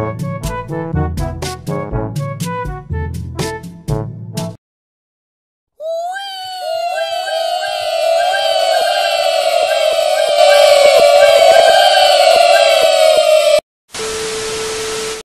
you